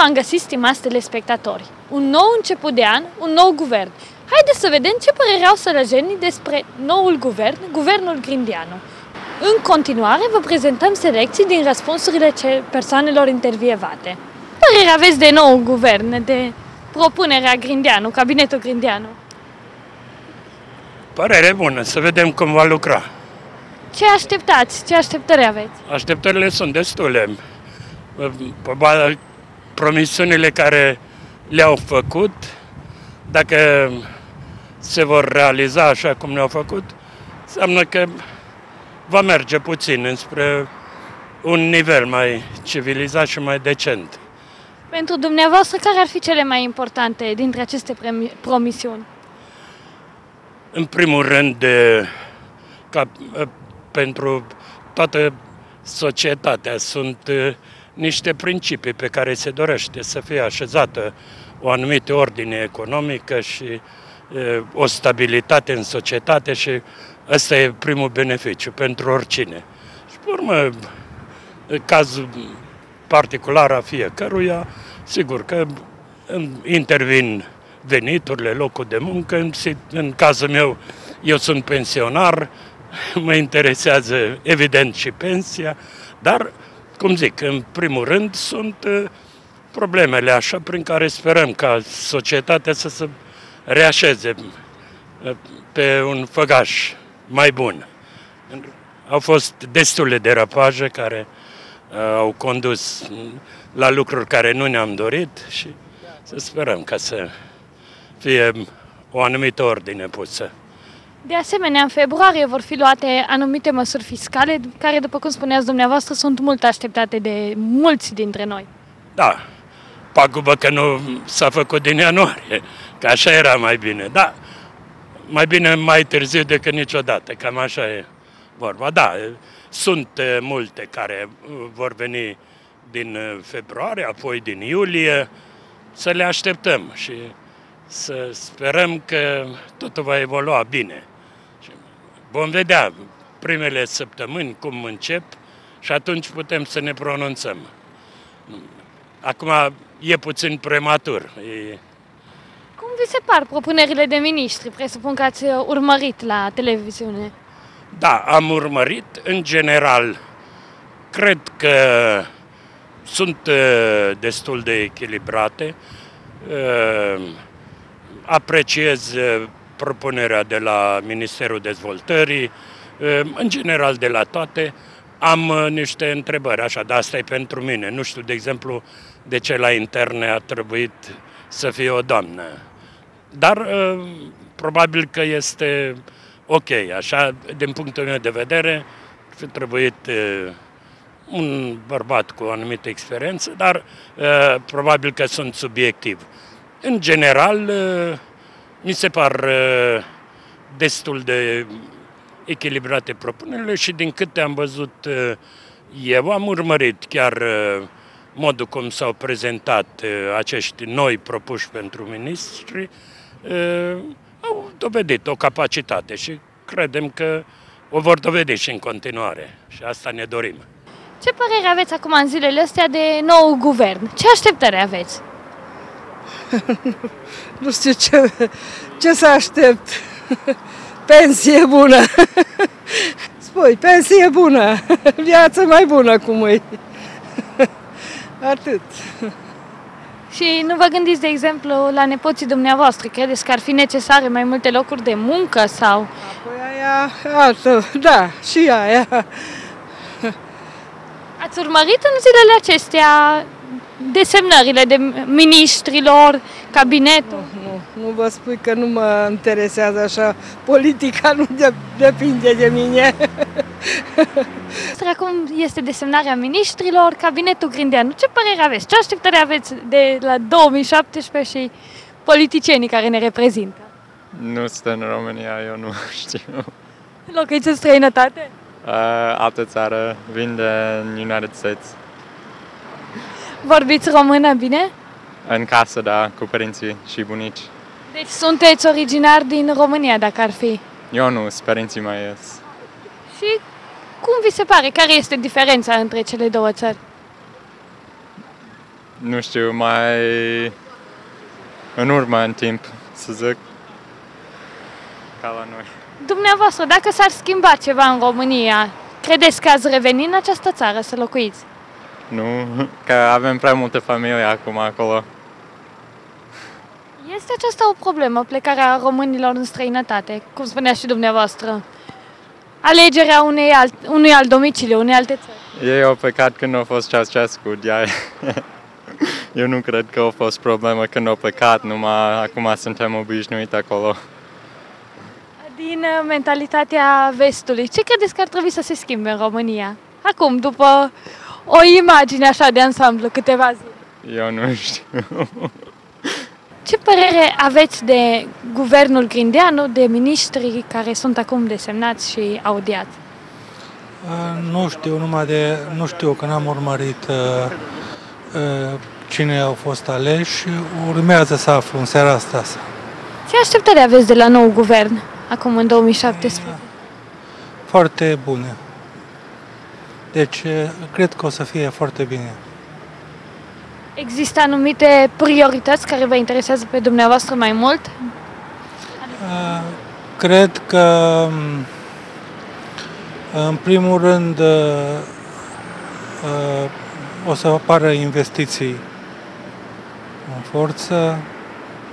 Bine v-am găsit, stimați telespectatori! Un nou început de an, un nou guvern. Haideți să vedem ce părere au sălăjenii despre noul guvern, guvernul Grindianu. În continuare, vă prezentăm selecții din răspunsurile ce persoanelor intervievate. Părere aveți de nou guvern, de propunerea Grindianu, cabinetul Grindianu? Părere bună, să vedem cum va lucra. Ce așteptați? Ce așteptări aveți? Așteptările sunt destule. Pe baza promisiunile care le-au făcut, dacă se vor realiza așa cum le-au făcut, înseamnă că va merge puțin înspre un nivel mai civilizat și mai decent. Pentru dumneavoastră, care ar fi cele mai importante dintre aceste promisiuni? În primul rând, de, ca, pentru toată societatea sunt niște principii pe care se dorește să fie așezată o anumită ordine economică și o stabilitate în societate și ăsta e primul beneficiu pentru oricine. Și pe urmă, cazul particular a fiecăruia, sigur că intervin veniturile, locul de muncă, în, în cazul meu eu sunt pensionar, mă interesează evident și pensia, dar cum zic, în primul rând sunt uh, problemele așa prin care sperăm ca societatea să se reașeze uh, pe un făgaș mai bun. Au fost destule derapaje care uh, au condus la lucruri care nu ne-am dorit și să sperăm ca să fie o anumită ordine pusă. De asemenea, în februarie vor fi luate anumite măsuri fiscale care, după cum spuneați dumneavoastră, sunt mult așteptate de mulți dintre noi. Da, pagubă că nu s-a făcut din ianuarie, că așa era mai bine. Da, mai bine mai târziu decât niciodată, cam așa e vorba. Da, sunt multe care vor veni din februarie, apoi din iulie, să le așteptăm și să sperăm că totul va evolua bine. Vom vedea primele săptămâni cum încep și atunci putem să ne pronunțăm. Acum e puțin prematur. E... Cum vi se par propunerile de miniștri? Presupun că ați urmărit la televiziune. Da, am urmărit. În general, cred că sunt uh, destul de echilibrate. Uh, apreciez uh, propunerea de la Ministerul Dezvoltării, în general de la toate, am uh, niște întrebări, așa, dar asta e pentru mine. Nu știu, de exemplu, de ce la interne a trebuit să fie o doamnă. Dar uh, probabil că este ok, așa, din punctul meu de vedere, fi trebuit uh, un bărbat cu o anumită experiență, dar probabil că sunt subiectiv. În general, mi se par uh, destul de echilibrate propunerile și din câte am văzut uh, eu, am urmărit chiar uh, modul cum s-au prezentat acești noi propuși pentru ministri, au dovedit o capacitate și credem că o vor dovedi și în continuare și asta ne dorim. Ce părere aveți acum în zilele astea de nou guvern? Ce așteptări aveți? nu știu ce, ce să aștept. Pensie bună. Spui, pensie bună, viață mai bună cum e. Atât. Și nu vă gândiți, de exemplu, la nepoții dumneavoastră? Credeți că ar fi necesare mai multe locuri de muncă sau? Apoi aia altă, da, și aia. Ați urmărit în zilele acestea desemnările de ministrilor, cabinetul? Nu, nu, nu vă spui că nu mă interesează așa. Politica nu de, depinde de mine. Acum este desemnarea ministrilor, cabinetul Grindeanu. Ce părere aveți? Ce așteptări aveți de la 2017 și politicienii care ne reprezintă? Nu sunt în România, eu nu știu. Locuiți în străinătate? Uh, altă țară, vin de United States. Vorbiți română bine? În casă, da, cu părinții și bunici. Deci sunteți originar din România, dacă ar fi? Eu nu, părinții mai ies. Și cum vi se pare? Care este diferența între cele două țări? nu știu, mai în urmă în timp, să zic, ca la noi. Dumneavoastră, dacă s-ar schimba ceva în România, credeți că ați reveni în această țară să locuiți? Nu, că avem prea multe familii acum acolo. Este aceasta o problemă, plecarea românilor în străinătate, cum spunea și dumneavoastră? Alegerea unei alt, unui alt domiciliu, unei alte țări. Ei au plecat când au fost Ceausescu, de Eu nu cred că a fost problemă când au plecat, numai acum suntem obișnuiți acolo. Din uh, mentalitatea vestului, ce credeți că ar trebui să se schimbe în România? Acum, după o imagine așa de ansamblu, câteva zile. Eu nu știu. Ce părere aveți de guvernul Grindeanu, de miniștrii care sunt acum desemnați și audiați? Uh, Nu știu, numai de, nu știu că n-am urmărit uh, uh, cine au fost aleși. Urmează să aflu în seara asta. Ce așteptări aveți de la nou guvern, acum în 2017? Foarte bune. Deci, uh, cred că o să fie foarte bine. Există anumite priorități care vă interesează pe dumneavoastră mai mult? Uh, Cred că, um, în primul rând, uh, uh, o să apară investiții în forță,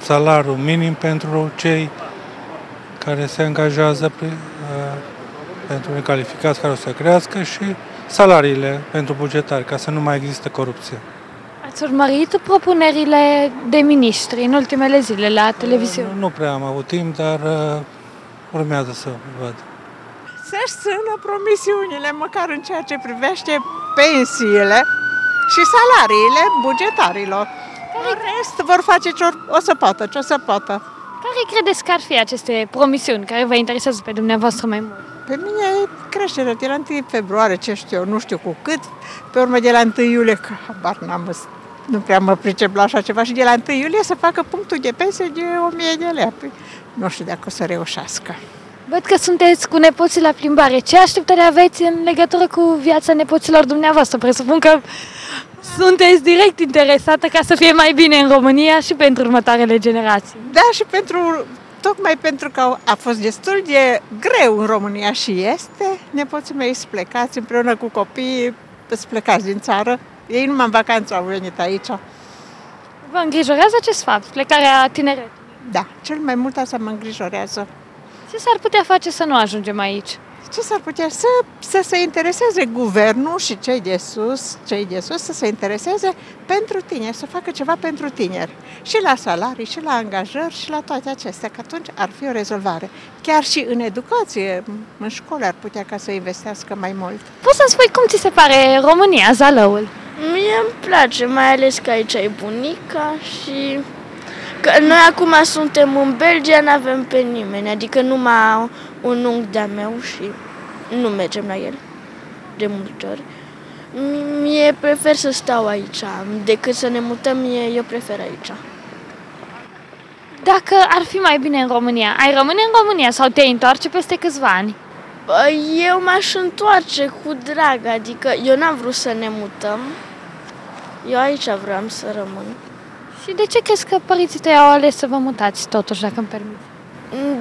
salariul minim pentru cei care se angajează pri- uh, pentru necalificați care o să crească și salariile pentru bugetari, ca să nu mai există corupție. Ați urmărit propunerile de miniștri în ultimele zile la televiziune? Nu, nu prea am avut timp, dar uh, urmează să văd. Să-și țină promisiunile, măcar în ceea ce privește pensiile și salariile bugetarilor. În rest vor face ce o să poată, ce o să poată. Care credeți că ar fi aceste promisiuni care vă interesează pe dumneavoastră mai mult? Pe mine e creșterea de la 1 februarie, ce știu eu, nu știu cu cât, pe urmă de la 1 iulie, că habar n-am, nu prea mă pricep la așa ceva, și de la 1 iulie să facă punctul de pensie de 1000 de lei. Păi, nu știu dacă o să reușească. Văd că sunteți cu nepoții la plimbare. Ce așteptări aveți în legătură cu viața nepoților dumneavoastră? Presupun că sunteți direct interesată ca să fie mai bine în România și pentru următoarele generații. Da, și pentru, tocmai pentru că au- a fost destul de greu în România și este, nepoții mei sunt plecați împreună cu copiii, sunt plecați din țară. Ei numai în vacanță au venit aici. Vă îngrijorează acest fapt, plecarea tineretului? Da, cel mai mult asta mă îngrijorează. Ce s-ar putea face să nu ajungem aici? Ce s-ar putea să, să se intereseze guvernul și cei de sus, cei de sus să se intereseze pentru tineri, să facă ceva pentru tineri. Și la salarii, și la angajări, și la toate acestea, că atunci ar fi o rezolvare. Chiar și în educație, în școli ar putea ca să investească mai mult. Poți să-mi spui cum ți se pare România, Zalăul? Mie îmi place, mai ales că aici e bunica și că noi acum suntem în Belgia, nu avem pe nimeni, adică numai un unghi de-a meu și nu mergem la el de multe ori. Mi- Mie prefer să stau aici, decât să ne mutăm, mie, eu prefer aici. Dacă ar fi mai bine în România, ai rămâne în România sau te întoarce peste câțiva ani? Bă, Eu m-aș întoarce cu drag, adică eu n-am vrut să ne mutăm, eu aici vreau să rămân. Și de ce crezi că părinții tăi au ales să vă mutați totuși, dacă îmi permiți?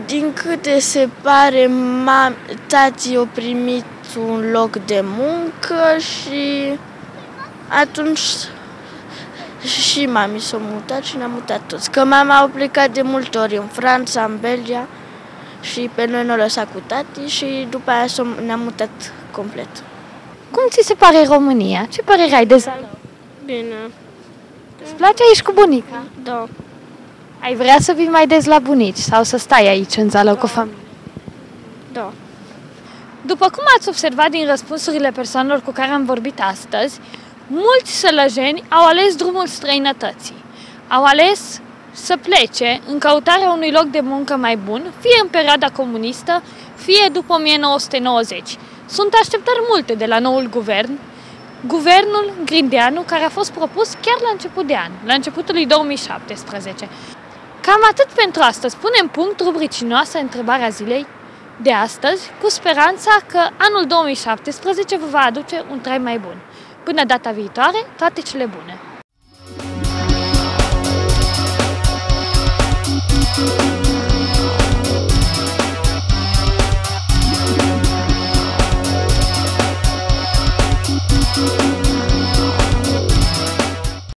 Din câte se pare, mam, tații au primit un loc de muncă și atunci și mami s-a mutat și ne-am mutat toți. Că mama a plecat de multe ori în Franța, în Belgia și pe noi ne-a lăsat cu tati și după aia s-o- ne-am mutat complet. Cum ți se pare România? Ce părere ai de Zalău? Bine, Îți place aici cu bunica? da. Ai vrea să vii mai des la bunici sau să stai aici în Zalău cu familie? Da. După cum ați observat din răspunsurile persoanelor cu care am vorbit astăzi, mulți sălăjeni au ales drumul străinătății. Au ales să plece în căutarea unui loc de muncă mai bun, fie în perioada comunistă, fie după 1990. Sunt așteptări multe de la noul guvern, guvernul Grindeanu, care a fost propus chiar la început de an, la începutul lui 2017. Cam atât pentru astăzi. Punem punct rubricii noastre întrebarea zilei de astăzi, cu speranța că anul 2017 vă va aduce un trai mai bun. Până data viitoare, toate cele bune!